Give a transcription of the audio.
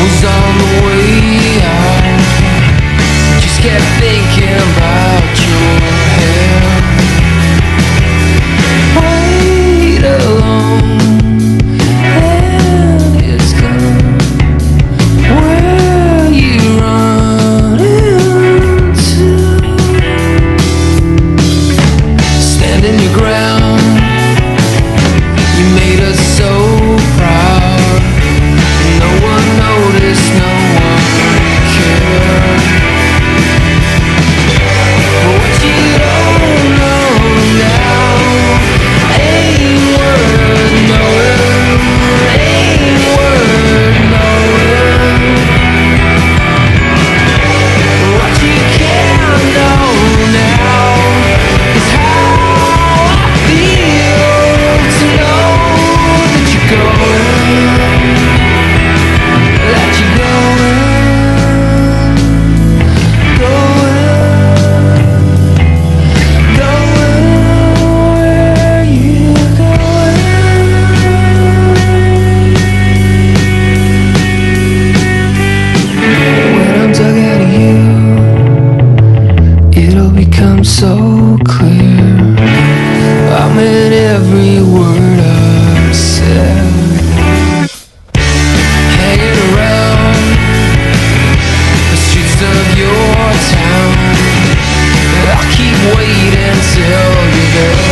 was on the way out. Just kept thinking about. every word I said. Hanging around the streets of your town, I'll keep waiting till you're there.